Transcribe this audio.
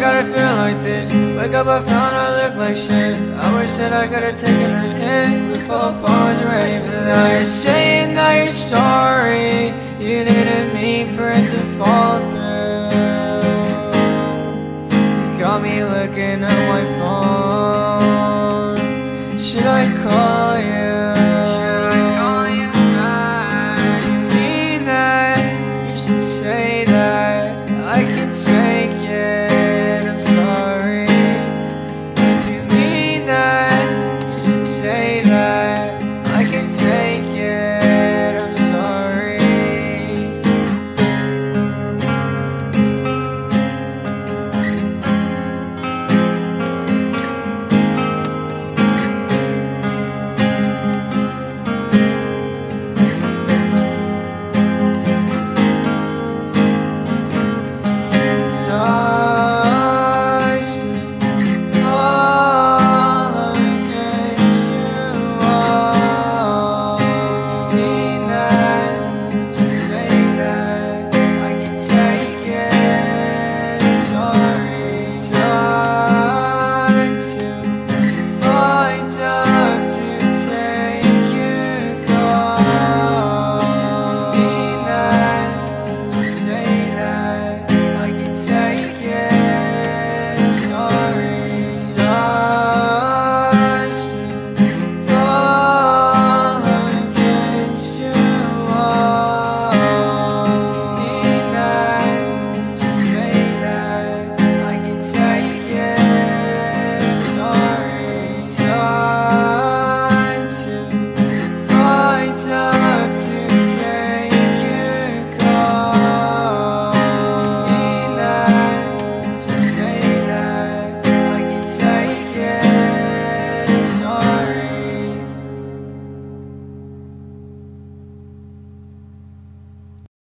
I gotta feel like this. Wake up, I found I look like shit. I wish that I could've taken a hit. We fall apart, was ready for that You're saying that you're sorry You didn't mean for it to fall through. You got me looking at my phone. Should I call you?